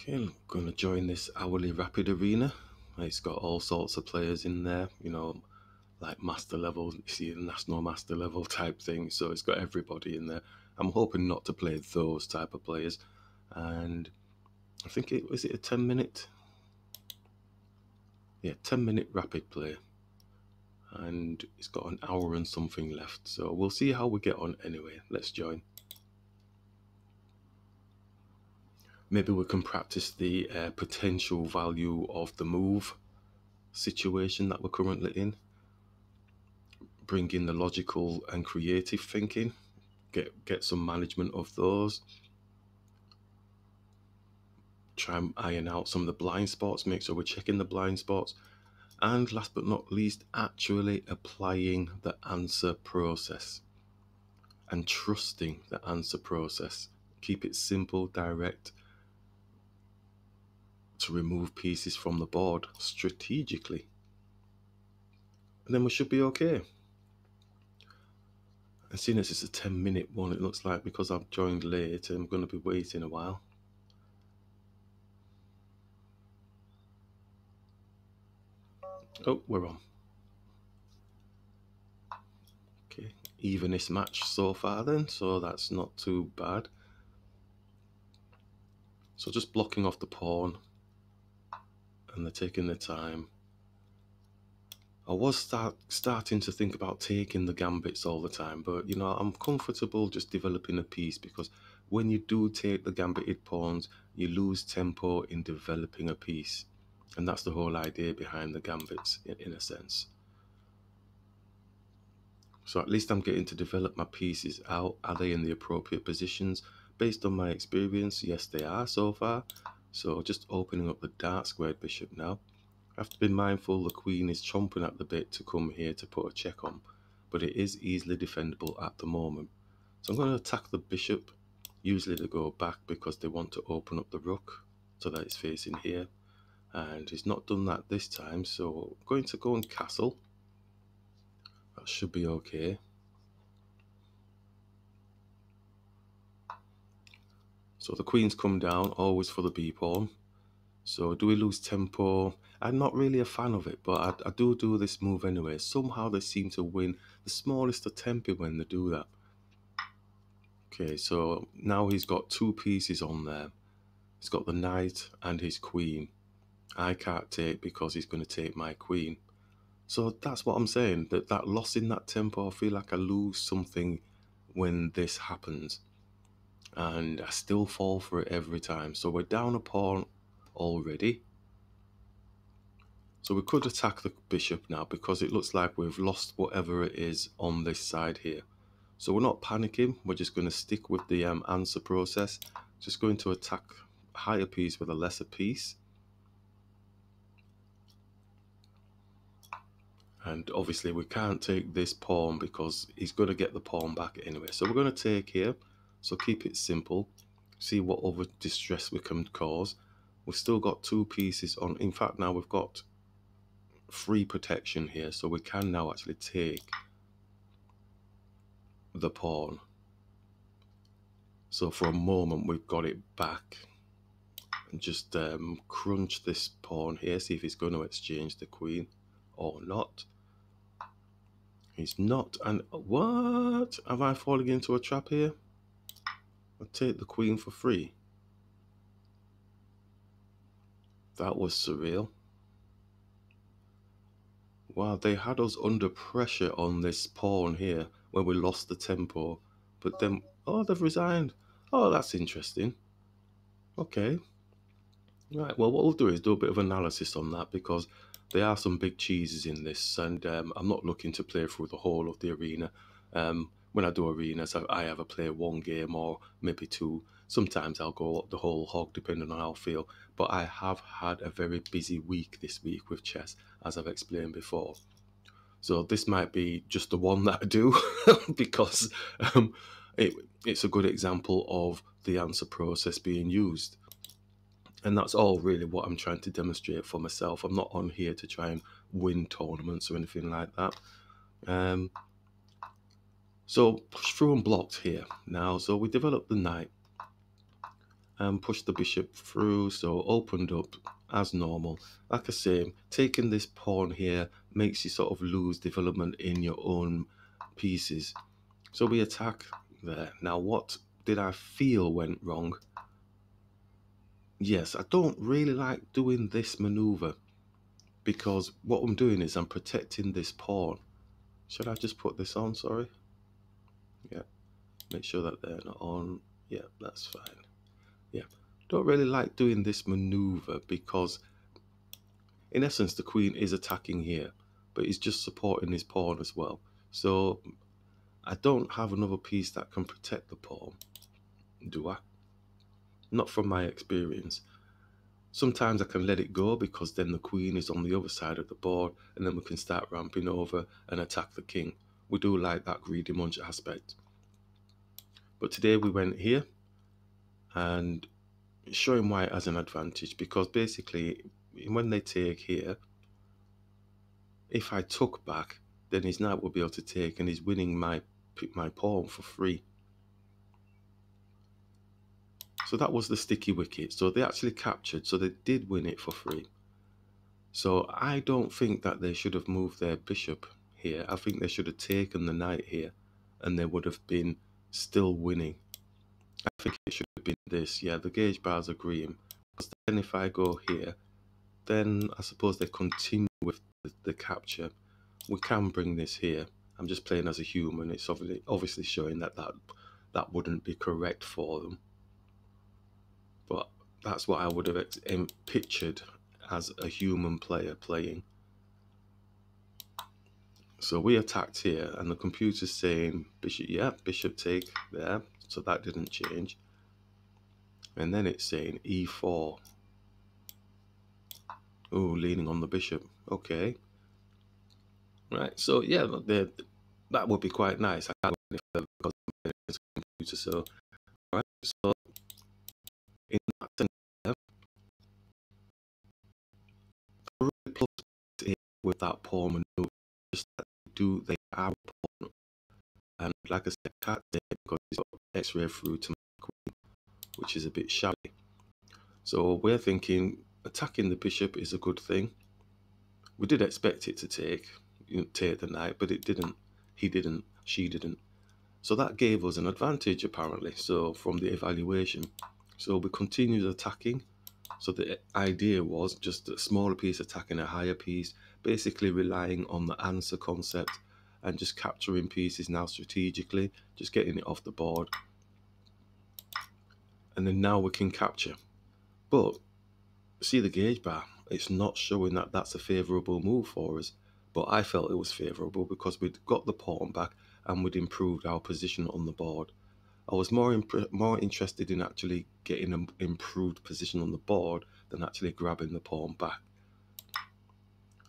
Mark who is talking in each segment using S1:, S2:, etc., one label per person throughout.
S1: Okay, I'm gonna join this hourly rapid arena. It's got all sorts of players in there, you know, like master level, you see the national master level type thing. So it's got everybody in there. I'm hoping not to play those type of players. And I think it was it a 10 minute yeah 10 minute rapid play and it's got an hour and something left so we'll see how we get on anyway let's join maybe we can practice the uh, potential value of the move situation that we're currently in. Bring in the logical and creative thinking get get some management of those. Try and iron out some of the blind spots make sure we're checking the blind spots. And last but not least actually applying the answer process and trusting the answer process. Keep it simple direct to remove pieces from the board strategically. And then we should be okay. And seeing as it's a 10 minute one, it looks like because I've joined late, I'm going to be waiting a while. Oh, we're on. Okay, evenest match so far then, so that's not too bad. So just blocking off the pawn, and they're taking their time. I was start, starting to think about taking the gambits all the time, but you know, I'm comfortable just developing a piece because when you do take the gambited pawns, you lose tempo in developing a piece. And that's the whole idea behind the gambits, in, in a sense. So at least I'm getting to develop my pieces out. Are they in the appropriate positions? Based on my experience, yes, they are so far. So just opening up the dark squared bishop now. I have to be mindful the queen is chomping at the bit to come here to put a check on, but it is easily defendable at the moment. So I'm going to attack the bishop. Usually they go back because they want to open up the rook so that it's facing here. And he's not done that this time, so I'm going to go and castle. That should be okay. So the queen's come down, always for the b pawn. So do we lose tempo? I'm not really a fan of it, but I, I, do do this move anyway. Somehow they seem to win the smallest of tempo when they do that. Okay, so now he's got two pieces on there. He's got the knight and his queen. I can't take because he's going to take my queen. So that's what I'm saying, that that loss in that tempo, I feel like I lose something when this happens and I still fall for it every time. So we're down a pawn already. So we could attack the bishop now because it looks like we've lost whatever it is on this side here. So we're not panicking. We're just going to stick with the um, answer process. Just going to attack higher piece with a lesser piece. And obviously we can't take this pawn because he's going to get the pawn back anyway. So we're going to take here. So keep it simple. See what other distress we can cause. We've still got two pieces on. In fact, now we've got free protection here. So we can now actually take the pawn. So for a moment, we've got it back. And just um, crunch this pawn here. See if he's going to exchange the queen or not. He's not. And what? Am I falling into a trap here? I'll take the queen for free. That was surreal. Wow, they had us under pressure on this pawn here when we lost the tempo. But then, oh, they've resigned. Oh, that's interesting. Okay. Right, well, what we'll do is do a bit of analysis on that because there are some big cheeses in this, and um, I'm not looking to play through the whole of the arena. Um, when I do arenas, I, I either play one game or maybe two. Sometimes I'll go the whole hog depending on how I feel. But I have had a very busy week this week with chess, as I've explained before. So this might be just the one that I do because um, it, it's a good example of the answer process being used. And that's all really what I'm trying to demonstrate for myself. I'm not on here to try and win tournaments or anything like that. Um, so push through and blocked here. Now, so we developed the knight. and pushed the bishop through, so opened up as normal. Like I say, taking this pawn here makes you sort of lose development in your own pieces. So we attack there. Now, what did I feel went wrong? Yes, I don't really like doing this maneuver because what I'm doing is I'm protecting this pawn. Should I just put this on? Sorry. Yeah. Make sure that they're not on. Yeah, that's fine. Yeah. Don't really like doing this maneuver because in essence the queen is attacking here, but he's just supporting his pawn as well. So I don't have another piece that can protect the pawn, do I? Not from my experience. Sometimes I can let it go because then the queen is on the other side of the board and then we can start ramping over and attack the king. We do like that greedy munch aspect. But today we went here and showing white as an advantage because basically when they take here, if I took back, then his knight will be able to take and he's winning my my pawn for free. So that was the sticky wicket. So they actually captured, so they did win it for free. So I don't think that they should have moved their bishop here. I think they should have taken the knight here and they would have been still winning. I think it should have been this. Yeah, the gauge bars are green. Because then if I go here, then I suppose they continue with the, the capture. We can bring this here. I'm just playing as a human. It's obviously obviously showing that that, that wouldn't be correct for them. But that's what I would have pictured as a human player playing. So we attacked here, and the computer's saying bishop, yeah, bishop take there. So that didn't change. And then it's saying e4. Oh, leaning on the bishop. Okay. Right. So yeah, that would be quite nice. I can't go any further because it's a computer. So, right. So in that sense, plus with that pawn maneuver, do they have a and like I said, I can't because he's got X-ray through to my queen, which is a bit shabby. So we're thinking attacking the bishop is a good thing. We did expect it to take you know, take the knight, but it didn't he didn't, she didn't. So that gave us an advantage apparently, so from the evaluation. So we continued attacking. So the idea was just a smaller piece attacking a higher piece, basically relying on the answer concept and just capturing pieces now strategically, just getting it off the board. And then now we can capture. But see the gauge bar, it's not showing that that's a favourable move for us but I felt it was favourable because we'd got the pawn back and we'd improved our position on the board. I was more more interested in actually getting an improved position on the board than actually grabbing the pawn back.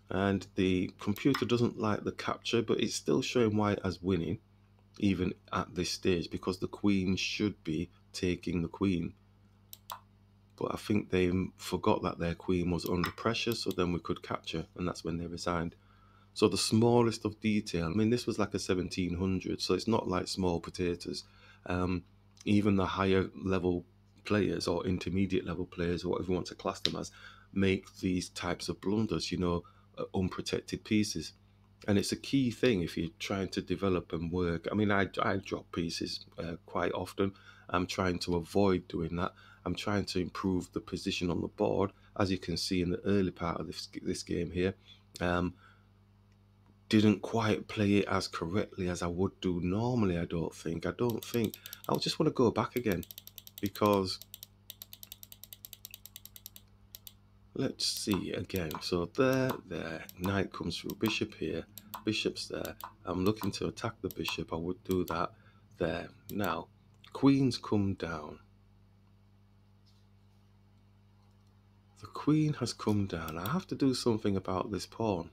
S1: And the computer doesn't like the capture, but it's still showing white as winning, even at this stage, because the queen should be taking the queen. But I think they forgot that their queen was under pressure, so then we could capture, and that's when they resigned. So the smallest of detail, I mean, this was like a 1700, so it's not like small potatoes. Um, even the higher level players or intermediate level players, or whatever you want to class them as, make these types of blunders, you know, unprotected pieces. And it's a key thing if you're trying to develop and work. I mean, I, I drop pieces uh, quite often. I'm trying to avoid doing that. I'm trying to improve the position on the board, as you can see in the early part of this, this game here. Um, didn't quite play it as correctly as I would do normally, I don't think. I don't think. I just want to go back again because let's see again. So there, there, knight comes through, bishop here, bishop's there. I'm looking to attack the bishop. I would do that there. Now, queens come down. The queen has come down. I have to do something about this pawn.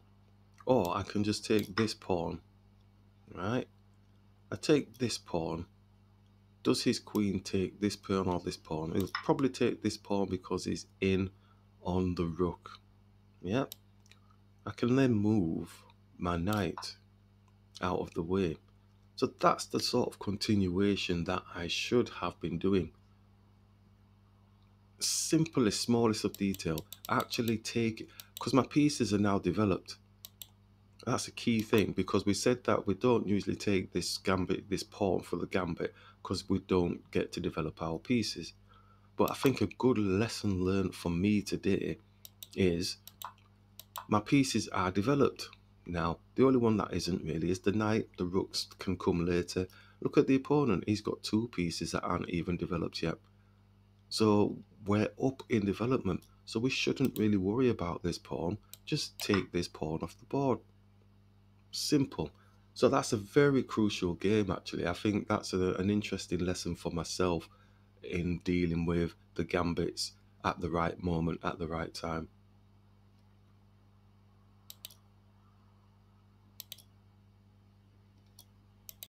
S1: Or I can just take this pawn, right? I take this pawn. Does his queen take this pawn or this pawn? He'll probably take this pawn because he's in on the rook. Yep. I can then move my knight out of the way. So that's the sort of continuation that I should have been doing. simplest, smallest of detail. Actually take, because my pieces are now developed. That's a key thing because we said that we don't usually take this gambit, this pawn for the gambit because we don't get to develop our pieces. But I think a good lesson learned for me today is my pieces are developed. Now, the only one that isn't really is the knight. The rooks can come later. Look at the opponent. He's got two pieces that aren't even developed yet. So we're up in development. So we shouldn't really worry about this pawn. Just take this pawn off the board. Simple. So that's a very crucial game, actually. I think that's a, an interesting lesson for myself in dealing with the gambits at the right moment, at the right time.